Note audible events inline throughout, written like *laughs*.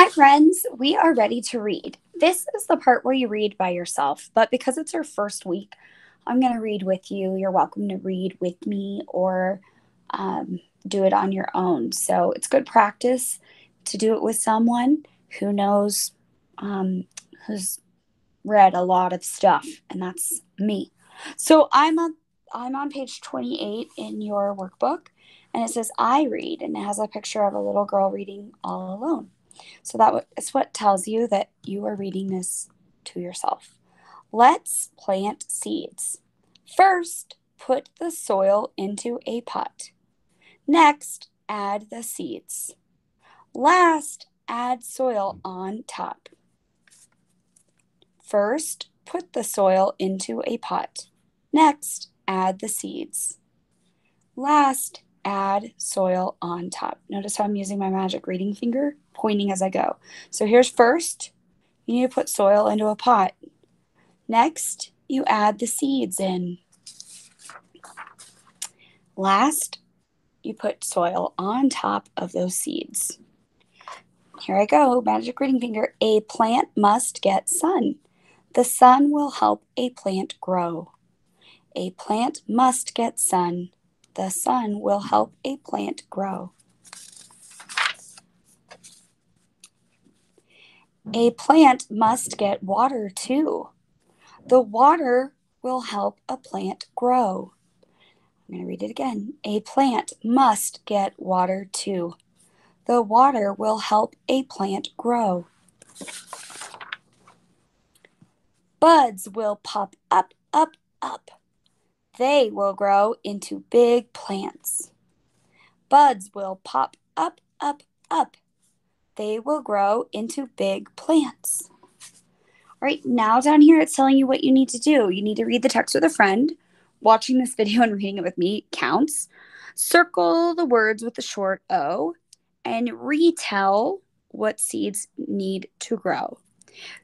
Hi, friends. We are ready to read. This is the part where you read by yourself, but because it's our first week, I'm going to read with you. You're welcome to read with me or um, do it on your own. So it's good practice to do it with someone who knows, um, who's read a lot of stuff, and that's me. So I'm on I'm on page 28 in your workbook, and it says I read, and it has a picture of a little girl reading all alone. So that is what tells you that you are reading this to yourself. Let's plant seeds. First, put the soil into a pot. Next, add the seeds. Last, add soil on top. First, put the soil into a pot. Next, add the seeds. Last, add soil on top. Notice how I'm using my magic reading finger, pointing as I go. So here's first, you need to put soil into a pot. Next, you add the seeds in. Last, you put soil on top of those seeds. Here I go, magic reading finger. A plant must get sun. The sun will help a plant grow. A plant must get sun. The sun will help a plant grow. A plant must get water too. The water will help a plant grow. I'm going to read it again. A plant must get water too. The water will help a plant grow. Buds will pop up, up, up. They will grow into big plants. Buds will pop up, up, up. They will grow into big plants. All right, now down here it's telling you what you need to do. You need to read the text with a friend. Watching this video and reading it with me counts. Circle the words with the short O and retell what seeds need to grow.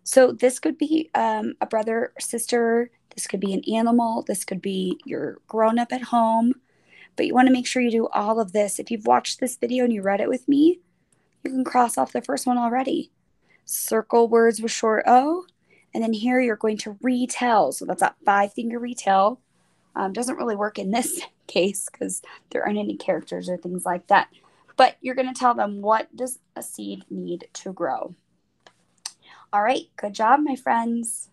So this could be um, a brother or sister. This could be an animal. This could be your grown up at home. But you want to make sure you do all of this. If you've watched this video and you read it with me, you can cross off the first one already. Circle words with short O. And then here you're going to retell. So that's that five finger retell. Um, doesn't really work in this *laughs* case because there aren't any characters or things like that. But you're going to tell them what does a seed need to grow. All right, good job, my friends.